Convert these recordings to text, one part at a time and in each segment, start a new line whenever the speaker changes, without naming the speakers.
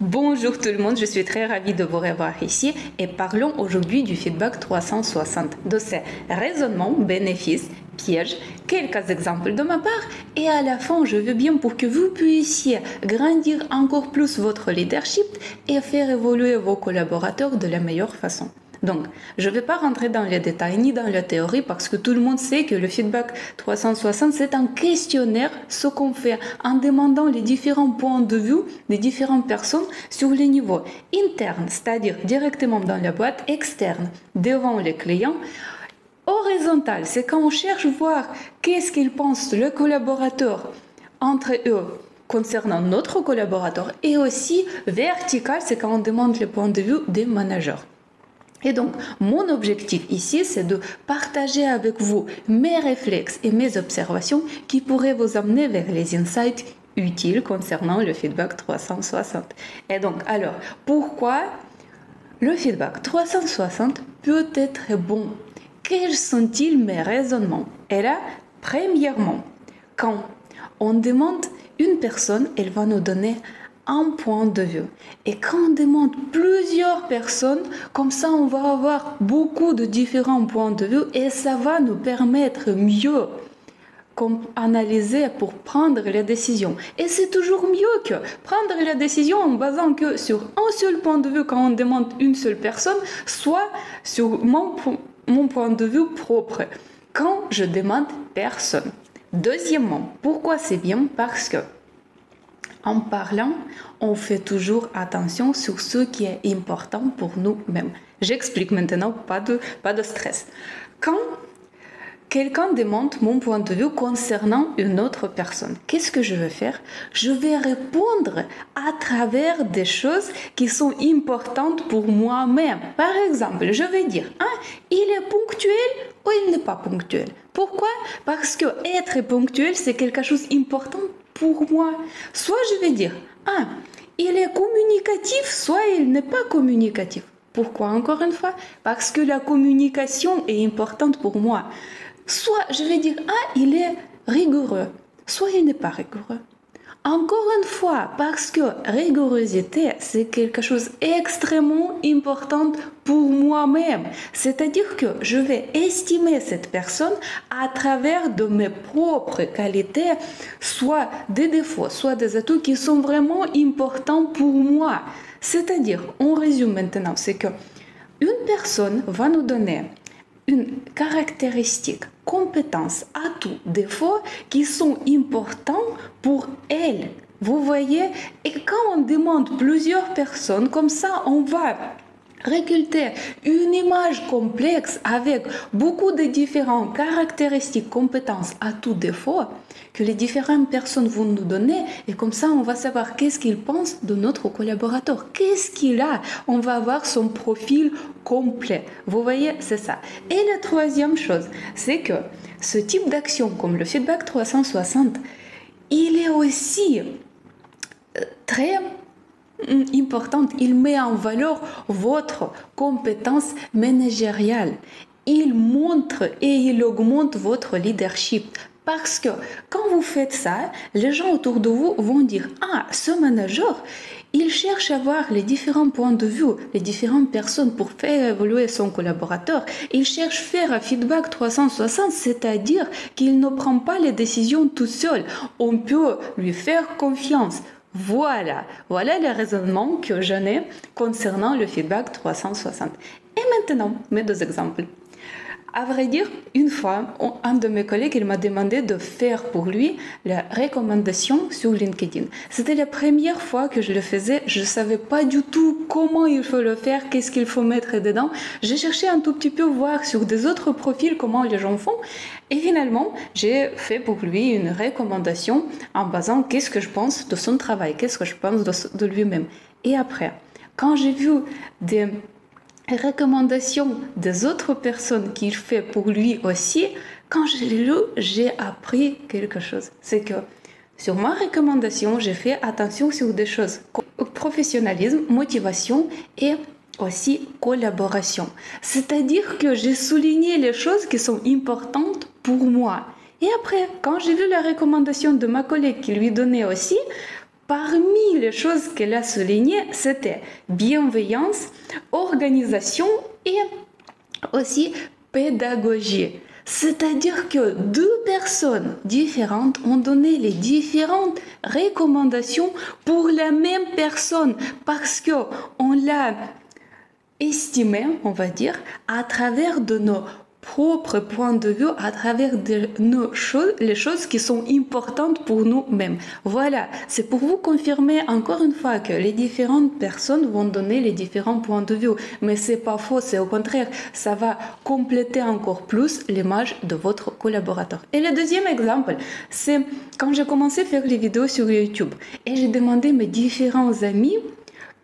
Bonjour tout le monde, je suis très ravie de vous revoir ici et parlons aujourd'hui du feedback 360, de ses raisonnements, bénéfices, pièges, quelques exemples de ma part et à la fin je veux bien pour que vous puissiez grandir encore plus votre leadership et faire évoluer vos collaborateurs de la meilleure façon. Donc, je ne vais pas rentrer dans les détails ni dans la théorie parce que tout le monde sait que le feedback 360, c'est un questionnaire, ce qu'on fait en demandant les différents points de vue des différentes personnes sur les niveaux internes, c'est-à-dire directement dans la boîte, externe, devant les clients. Horizontal, c'est quand on cherche voir qu'est-ce qu'ils pensent le collaborateur entre eux concernant notre collaborateur et aussi vertical, c'est quand on demande les points de vue des managers. Et donc, mon objectif ici, c'est de partager avec vous mes réflexes et mes observations qui pourraient vous amener vers les insights utiles concernant le feedback 360. Et donc, alors, pourquoi le feedback 360 peut être bon? Quels sont-ils mes raisonnements? Et là, premièrement, quand on demande une personne, elle va nous donner un point de vue. Et quand on demande plusieurs personnes, comme ça on va avoir beaucoup de différents points de vue et ça va nous permettre mieux analyser pour prendre les décisions. Et c'est toujours mieux que prendre la décision en basant que sur un seul point de vue quand on demande une seule personne, soit sur mon, mon point de vue propre quand je demande personne. Deuxièmement, pourquoi c'est bien? Parce que en parlant, on fait toujours attention sur ce qui est important pour nous-mêmes. J'explique maintenant, pas de, pas de stress. Quand quelqu'un demande mon point de vue concernant une autre personne, qu'est-ce que je vais faire? Je vais répondre à travers des choses qui sont importantes pour moi-même. Par exemple, je vais dire, hein, il est ponctuel ou il n'est pas ponctuel? Pourquoi? Parce que être ponctuel, c'est quelque chose d'important pour moi. Soit je vais dire, ah, il est communicatif, soit il n'est pas communicatif. Pourquoi encore une fois? Parce que la communication est importante pour moi. Soit je vais dire, ah, il est rigoureux, soit il n'est pas rigoureux. Encore une fois, parce que rigorosité, c'est quelque chose d'extrêmement important pour moi-même. C'est-à-dire que je vais estimer cette personne à travers de mes propres qualités, soit des défauts, soit des atouts qui sont vraiment importants pour moi. C'est-à-dire, on résume maintenant, c'est que une personne va nous donner une caractéristique, compétence, atout, défaut qui sont importants pour elle. Vous voyez? Et quand on demande plusieurs personnes, comme ça, on va récolter une image complexe avec beaucoup de différentes caractéristiques, compétences, atouts, défauts que les différentes personnes vont nous donner et comme ça on va savoir qu'est-ce qu'il pense de notre collaborateur, qu'est-ce qu'il a, on va avoir son profil complet. Vous voyez, c'est ça. Et la troisième chose, c'est que ce type d'action comme le feedback 360, il est aussi euh, très importante, il met en valeur votre compétence managériale. Il montre et il augmente votre leadership. Parce que quand vous faites ça, les gens autour de vous vont dire Ah, ce manager, il cherche à voir les différents points de vue, les différentes personnes pour faire évoluer son collaborateur. Il cherche à faire un feedback 360, c'est-à-dire qu'il ne prend pas les décisions tout seul. On peut lui faire confiance. Voilà, voilà le raisonnement que j'en ai concernant le feedback 360. Et maintenant, mes deux exemples. À vrai dire, une fois, un de mes collègues il m'a demandé de faire pour lui la recommandation sur LinkedIn. C'était la première fois que je le faisais. Je ne savais pas du tout comment il faut le faire, qu'est-ce qu'il faut mettre dedans. J'ai cherché un tout petit peu voir sur des autres profils comment les gens font. Et finalement, j'ai fait pour lui une recommandation en basant qu'est-ce que je pense de son travail, qu'est-ce que je pense de, lui-même. Et après, quand j'ai vu des recommandations des autres personnes qu'il fait pour lui aussi, quand je l'ai lu, j'ai appris quelque chose. C'est que sur ma recommandation, j'ai fait attention sur des choses. Professionnalisme, motivation et aussi collaboration. C'est-à-dire que j'ai souligné les choses qui sont importantes pour moi. Et après, quand j'ai vu la recommandation de ma collègue qui lui donnait aussi, Parmi les choses qu'elle a soulignées, c'était bienveillance, organisation et aussi pédagogie. C'est-à-dire que deux personnes différentes ont donné les différentes recommandations pour la même personne parce que on l'a estimé, on va dire, à travers de nos propre point de vue à travers nos choses, les choses qui sont importantes pour nous-mêmes. Voilà, c'est pour vous confirmer encore une fois que les différentes personnes vont donner les différents points de vue, mais c'est pas faux, c'est au contraire, ça va compléter encore plus l'image de votre collaborateur. Et le deuxième exemple, c'est quand j'ai commencé à faire les vidéos sur YouTube et j'ai demandé mes différents amis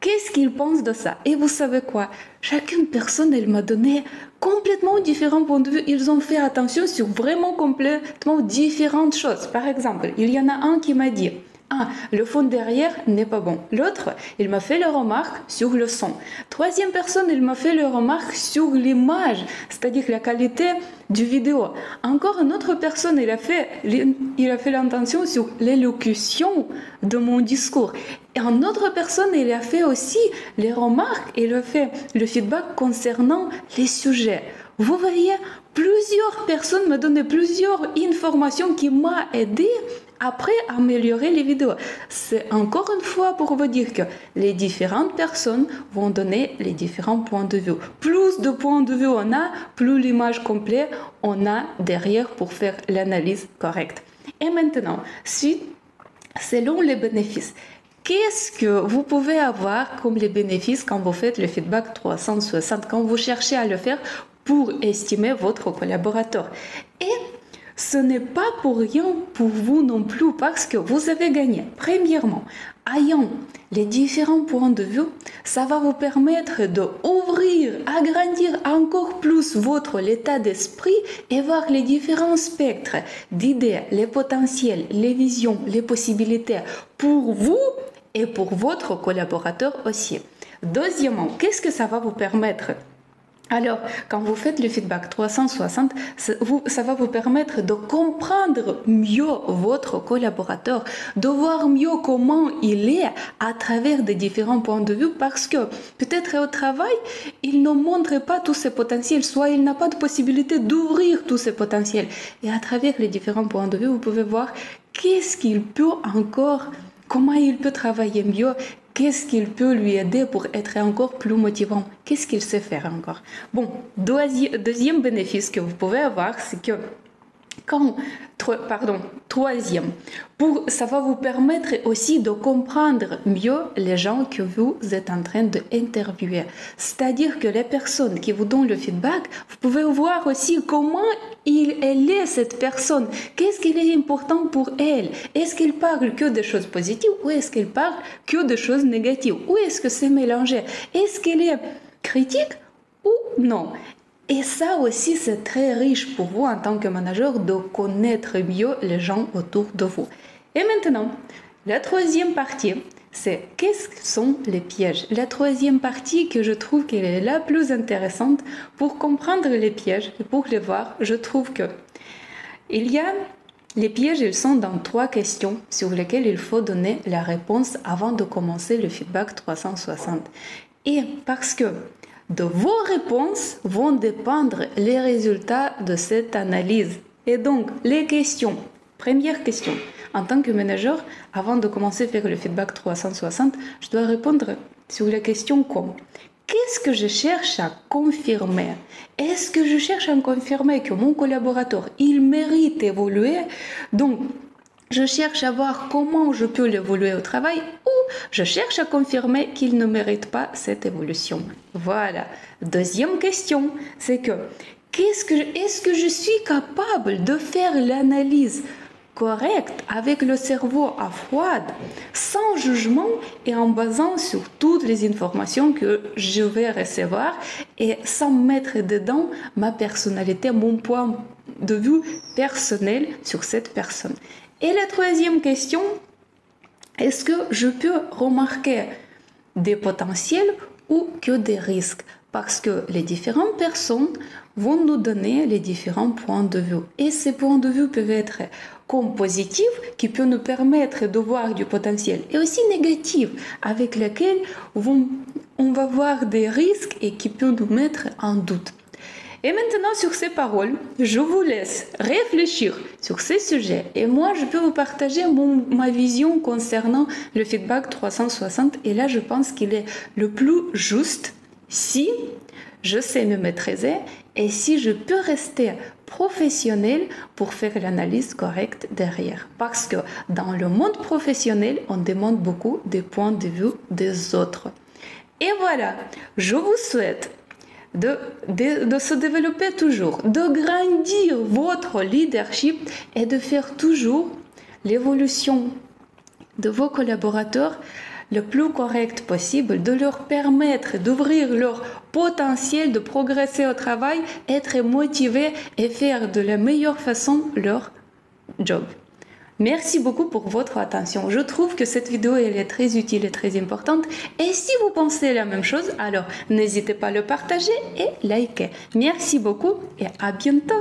Qu'est-ce qu'ils pensent de ça? Et vous savez quoi? Chacune personne, elle m'a donné complètement différents points de vue. Ils ont fait attention sur vraiment complètement différentes choses. Par exemple, il y en a un qui m'a dit ah, le fond derrière n'est pas bon. L'autre, il m'a fait la remarque sur le son. Troisième personne, il m'a fait la remarque sur l'image, c'est-à-dire la qualité du vidéo. Encore une autre personne, il a fait, il a fait l'intention sur l'élocution de mon discours. Et une autre personne, il a fait aussi les remarques, il a fait le feedback concernant les sujets. Vous voyez, plusieurs personnes me donnaient plusieurs informations qui m'ont aidé après améliorer les vidéos. C'est encore une fois pour vous dire que les différentes personnes vont donner les différents points de vue. Plus de points de vue on a, plus l'image complète on a derrière pour faire l'analyse correcte. Et maintenant, si, selon les bénéfices, Qu'est-ce que vous pouvez avoir comme les bénéfices quand vous faites le feedback 360, quand vous cherchez à le faire pour estimer votre collaborateur? Et ce n'est pas pour rien pour vous non plus parce que vous avez gagné. Premièrement, ayant les différents points de vue, ça va vous permettre d'ouvrir, agrandir encore plus votre état d'esprit et voir les différents spectres d'idées, les potentiels, les visions, les possibilités pour vous et pour votre collaborateur aussi. Deuxièmement, qu'est-ce que ça va vous permettre? Alors, quand vous faites le feedback 360, ça va vous permettre de comprendre mieux votre collaborateur, de voir mieux comment il est à travers des différents points de vue parce que peut-être au travail, il ne montre pas tous ses potentiels, soit il n'a pas de possibilité d'ouvrir tous ses potentiels. Et à travers les différents points de vue, vous pouvez voir qu'est-ce qu'il peut encore comment il peut travailler mieux, qu'est-ce qu'il peut lui aider pour être encore plus motivant, qu'est-ce qu'il sait faire encore? Bon, deuxième bénéfice que vous pouvez avoir, c'est que quand, pardon, troisième, pour, ça va vous permettre aussi de comprendre mieux les gens que vous êtes en train d'interviewer. C'est-à-dire que les personnes qui vous donnent le feedback, vous pouvez voir aussi comment il, elle est cette personne, qu'est-ce qui est important pour elle? Est-ce qu'elle parle que des choses positives ou est-ce qu'elle parle que des choses négatives? Ou est-ce que c'est mélangé? Est-ce qu'elle est critique ou non? Et ça aussi, c'est très riche pour vous en tant que manager de connaître mieux les gens autour de vous. Et maintenant, la troisième partie, c'est qu'est-ce que sont les pièges? La troisième partie que je trouve qu'elle est la plus intéressante pour comprendre les pièges et pour les voir, je trouve que il y a les pièges, ils sont dans trois questions sur lesquelles il faut donner la réponse avant de commencer le feedback 360. Et parce que de vos réponses vont dépendre les résultats de cette analyse. Et donc, les questions. Première question. En tant que manager, avant de commencer à faire le feedback 360, je dois répondre sur la question Qu'est-ce que je cherche à confirmer? Est-ce que je cherche à confirmer que mon collaborateur, il mérite d'évoluer Donc, je cherche à voir comment je peux l'évoluer au travail ou je cherche à confirmer qu'il ne mérite pas cette évolution. Voilà. Deuxième question, c'est que que est-ce que je suis capable de faire l'analyse correcte avec le cerveau à froid, sans jugement et en basant sur toutes les informations que je vais recevoir et sans mettre dedans ma personnalité, mon point de vue personnel sur cette personne? Et la troisième question, est-ce que je peux remarquer des potentiels ou que des risques? Parce que les différentes personnes vont nous donner les différents points de vue. Et ces points de vue peuvent être comme positifs, qui peuvent nous permettre de voir du potentiel, et aussi négatifs, avec lesquels on va voir des risques et qui peuvent nous mettre en doute. Et maintenant, sur ces paroles, je vous laisse réfléchir sur ces sujets. Et moi, je peux vous partager mon, ma vision concernant le feedback 360. Et là, je pense qu'il est le plus juste si je sais me maîtriser et si je peux rester professionnel pour faire l'analyse correcte derrière. Parce que dans le monde professionnel, on demande beaucoup des points de vue des autres. Et voilà, je vous souhaite de, de, se développer toujours, de grandir votre leadership et de faire toujours l'évolution de vos collaborateurs le plus correct possible, de leur permettre d'ouvrir leur potentiel, de progresser au travail, être motivés et faire de la meilleure façon leur job. Merci beaucoup pour votre attention. Je trouve que cette vidéo est très utile et très importante. Et si vous pensez la même chose, alors n'hésitez pas à le partager et liker. Merci beaucoup et à bientôt.